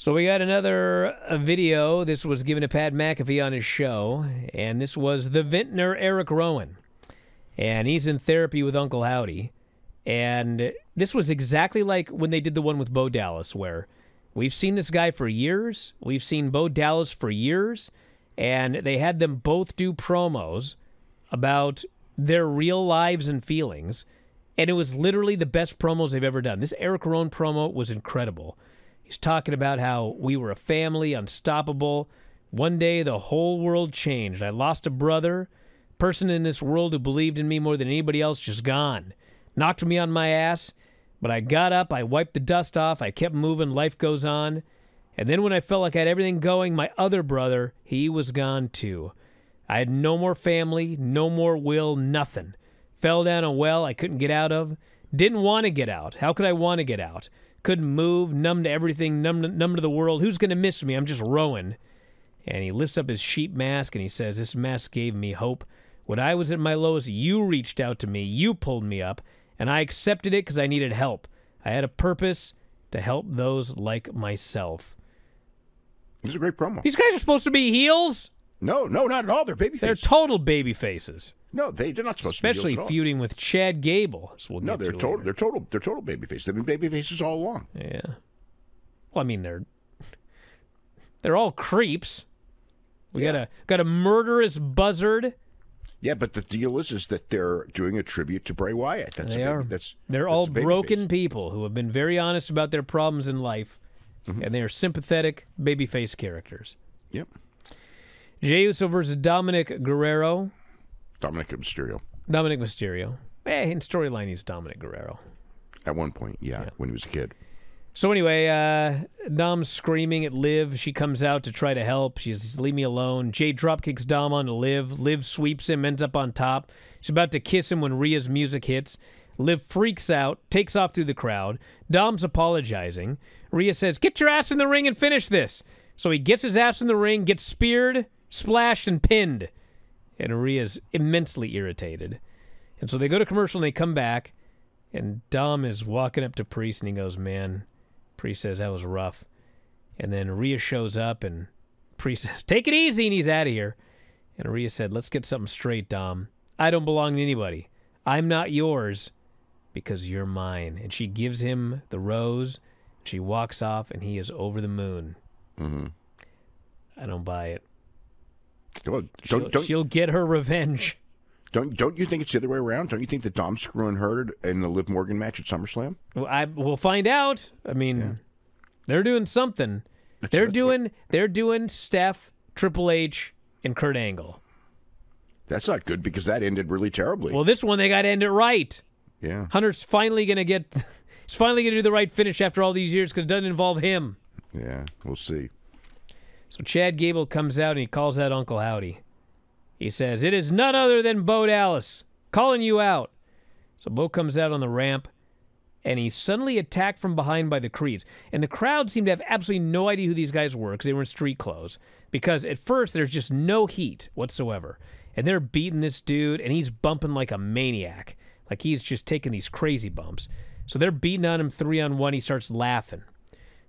So we got another uh, video. This was given to Pat McAfee on his show, and this was the vintner Eric Rowan, and he's in therapy with Uncle Howdy, and this was exactly like when they did the one with Bo Dallas, where we've seen this guy for years, we've seen Bo Dallas for years, and they had them both do promos about their real lives and feelings, and it was literally the best promos they've ever done. This Eric Rowan promo was incredible. He's talking about how we were a family, unstoppable. One day the whole world changed. I lost a brother, person in this world who believed in me more than anybody else, just gone. Knocked me on my ass, but I got up, I wiped the dust off, I kept moving, life goes on. And then when I felt like I had everything going, my other brother, he was gone too. I had no more family, no more will, nothing. Fell down a well I couldn't get out of. Didn't want to get out. How could I want to get out? Couldn't move, numb to everything, numb to, numb to the world. Who's going to miss me? I'm just rowing. And he lifts up his sheep mask and he says, This mask gave me hope. When I was at my lowest, you reached out to me, you pulled me up, and I accepted it because I needed help. I had a purpose to help those like myself. This is a great promo. These guys are supposed to be heels? No, no, not at all. They're baby faces. They're total baby faces. No, they they're not supposed Especially to be heels at all. feuding with Chad Gable. we'll No, they're to total. later. They're total. They're total baby faces. They've been babyfaces all along. Yeah. Well, I mean they're they're all creeps. We got a got a murderous buzzard. Yeah, but the deal is, is that they're doing a tribute to Bray Wyatt. That's They a baby, are. That's They're that's all broken face. people who have been very honest about their problems in life, Mm-hmm. and they are sympathetic babyface characters. Yep. Jey Uso versus Dominik Guerrero. Dominik Mysterio. Dominik Mysterio. Eh, in storyline, he's Dominik Guerrero. At one point, yeah, when he was a kid. So anyway, uh, Dom's screaming at Liv. She comes out to try to help. She says, "Leave me alone." Jey drop kicks Dom onto Liv. Liv sweeps him, ends up on top. She's about to kiss him when Rhea's music hits. Liv freaks out, takes off through the crowd. Dom's apologizing. Rhea says, "Get your ass in the ring and finish this." So he gets his ass in the ring, gets speared, splashed, and pinned. And Rhea's immensely irritated. And so they go to commercial and they come back. And Dom is walking up to Priest and he goes, Man, Priest says that was rough. And then Rhea shows up and Priest says, Take it easy, and he's out of here. And Rhea said, Let's get something straight, Dom. I don't belong to anybody. I'm not yours because you're mine. And she gives him the rose. She walks off and he is over the moon. Mm-hmm. I don't buy it. Well, She'll, don't don't, she'll get her revenge. don't don't you think it's the other way around? Don't you think that Dom's screwing her in the Liv Morgan match at SummerSlam? Well, I we'll find out. I mean, they're doing something. they're that's doing they're doing Steph, Triple H, and Kurt Angle. That's not good because that ended really terribly. Well, this one they got to end it right. yeah. Hunter's finally gonna get. He's finally gonna do the right finish after all these years because it doesn't involve him. Yeah, we'll see. So Chad Gable comes out and he calls out Uncle Howdy. He says, It is none other than Bo Dallas calling you out. So Bo comes out on the ramp and he's suddenly attacked from behind by the Creeds. And the crowd seemed to have absolutely no idea who these guys were because they were in street clothes. Because at first there's just no heat whatsoever. And they're beating this dude and he's bumping like a maniac. Like he's just taking these crazy bumps. So they're beating on him three on one. He starts laughing.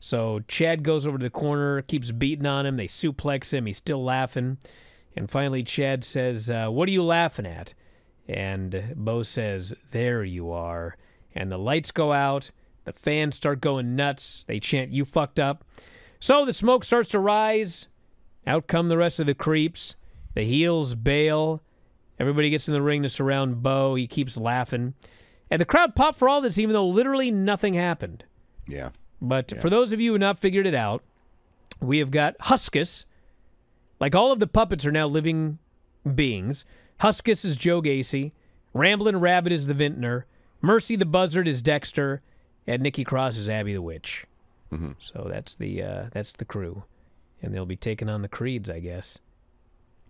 So Chad goes over to the corner, keeps beating on him. They suplex him. He's still laughing. And finally, Chad says, uh, What are you laughing at? And Bo says, There you are. And the lights go out. The fans start going nuts. They chant, You fucked up. So the smoke starts to rise. Out come the rest of the creeps. The heels bail. Everybody gets in the ring to surround Bo. He keeps laughing. And the crowd pop for all this, even though literally nothing happened. Yeah. But for those of you who have not figured it out, we have got Huskus. Like all of the puppets are now living beings. Huskus is Joe Gacy. Ramblin' Rabbit is the Vintner. Mercy the Buzzard is Dexter. And Nikki Cross is Abby the Witch. So that's the uh, that's the crew, and they'll be taking on the Creeds, I guess.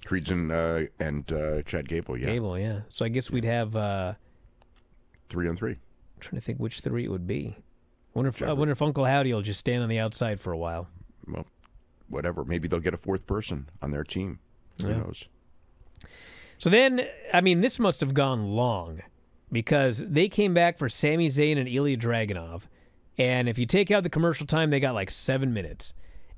Creeds and uh, and uh, Chad Gable. Yeah. Gable, yeah. So I guess we'd have. Uh, Three on three. trying to think which three it would be. Wonder if uh, I wonder if Uncle Howdy will just stand on the outside for a while. Well, whatever. Maybe they'll get a fourth person on their team. Who Yeah. knows? So then, I mean, this must have gone long because they came back for Sami Zayn and Ilya Dragunov. And if you take out the commercial time, they got like seven minutes.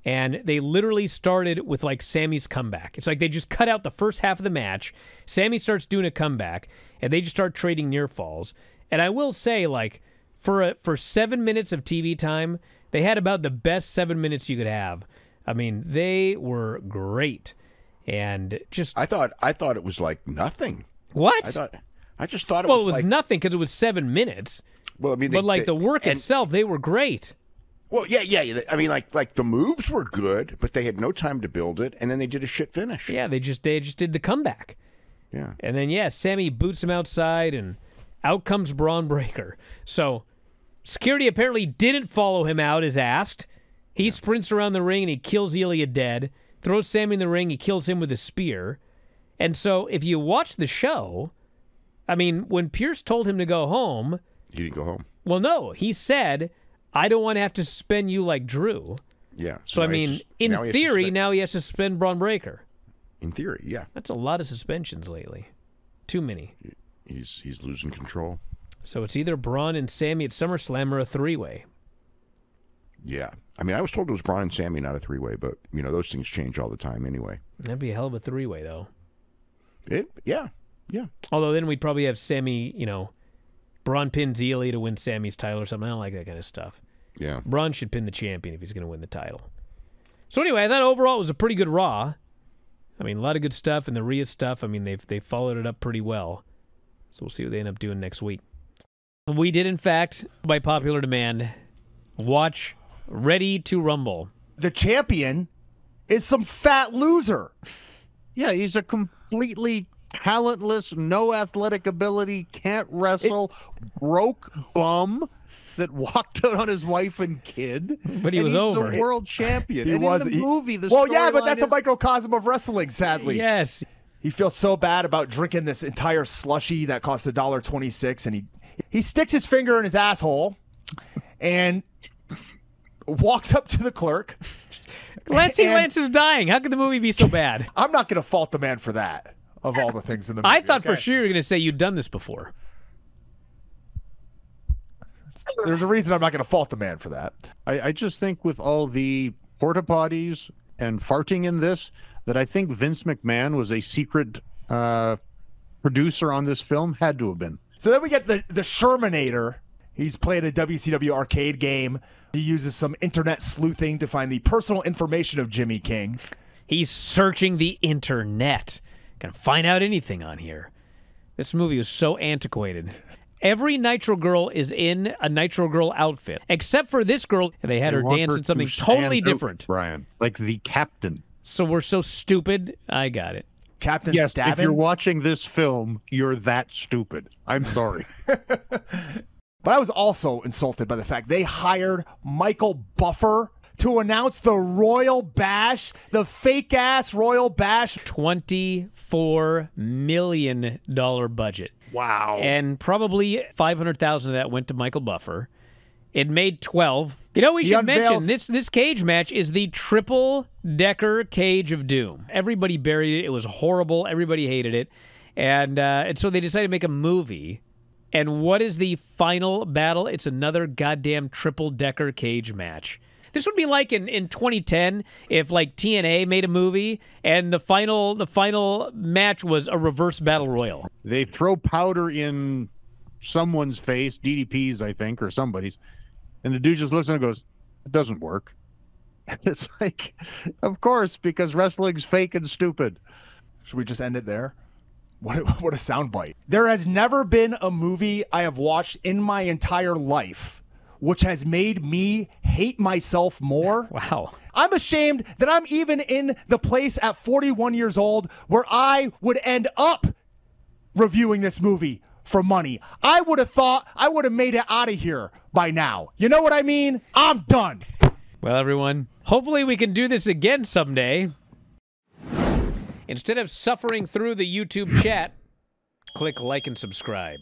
and they literally started with like Sami's comeback. It's like they just cut out the first half of the match. Sami starts doing a comeback, and they just start trading near falls. And I will say, like for a, for seven minutes of TV time, they had about the best seven minutes you could have. I mean, they were great, and just I thought I thought it was like nothing. what? I thought I just thought it well, was, it was like nothing because it was seven minutes. well. I mean, they, but like they- the work and- itself, they were great. Well, yeah, yeah. yeah, I mean, like like the moves were good, but they had no time to build it, and then they did a shit finish. Yeah, they just they just did the comeback. Yeah. And then yeah, Sami boots him outside, and out comes Bron Breakker. So security apparently didn't follow him out as asked. He sprints around the ring and he kills Ilya dead. Throws Sami in the ring. He kills him with a spear. And so if you watch the show, I mean, when Pearce told him to go home, He didn't go home. well, no, he said, "I don't want to have to suspend you like Drew." Yeah. So I mean, in now he has to theory, now he has to suspend Bron Breakker. in theory, yeah, That's a lot of suspensions lately. Too many. he's he's losing control. So it's either Bron and Sami at SummerSlam or a three way. Yeah. I mean, I was told it was Bron and Sami, not a three way, but you know those things change all the time anyway. That'd be a hell of a three way, though. It, yeah, yeah. Although then we'd probably have Sami, you know, Bron pins Ilya to win Sami's title or something. I don't like that kind of stuff. Yeah. Bron should pin the champion if he's going to win the title. So anyway, I thought overall it was a pretty good Raw. I mean, a lot of good stuff, and the Rhea stuff. I mean, they've they followed it up pretty well. So we'll see what they end up doing next week. We did, in fact, by popular demand, watch Ready to Rumble. The champion is some fat loser. Yeah, he's a completely talentless, no athletic ability, can't wrestle, broke bum that walked out on his wife and kid. But he and was he's over. the world champion. He and was in the he- movie. The well, yeah, but storyline that's a microcosm of wrestling. Sadly, Yes, he feels so bad about drinking this entire slushy that cost a dollar twenty six, and he he sticks his finger in his asshole and walks up to the clerk. Lancey Lance is dying. How could the movie be so bad? I'm not going to fault the man for that. Of all the things in the movie, I thought for sure you were going to say you'd done this before. there's a reason I'm not going to fault the man for that. I, I just think with all the porta potties and farting in this, that I think Vince McMahon was a secret uh, producer on this film. Had to have been. So then we get the the Shermanator. He's played a WCW arcade game. He uses some internet sleuthing to find the personal information of Jimmy King. He's searching the internet. Gonna find out anything on here. This movie was so antiquated. Every Nitro Girl is in a Nitro Girl outfit, except for this girl. And they had They her want dance in something stand totally out, different. Brian, like the captain. So we're so stupid. I got it. Captain Yes, Stabbin. if you're watching this film, you're that stupid. I'm sorry. But I was also insulted by the fact they hired Michael Buffer to announce the Royal Bash, the fake ass Royal Bash. Twenty-four million dollar budget. wow. and probably 500,000 of that went to Michael Buffer. It made 12. You know, we He should mention this this cage match is the triple decker cage of doom. Everybody buried it. It was horrible. Everybody hated it. And uh, and so they decided to make a movie. And what is the final battle? It's another goddamn triple decker cage match. This would be like in, in 2010 if like TNA made a movie and the final the final match was a reverse battle royal. they throw powder in someone's face, DDP's, I think, or somebody's, and the dude just looks and goes, "It doesn't work." And It's like, of course, because wrestling's fake and stupid. Should we just end it there? What a, what a soundbite. There has never been a movie I have watched in my entire life which has made me hate myself more. Wow. I'm ashamed that I'm even in the place at 41 years old where I would end up reviewing this movie for money. I would have thought I would have made it out of here by now. You know what I mean? I'm done. Well, everyone, hopefully we can do this again someday. Instead of suffering through the YouTube chat, click like and subscribe.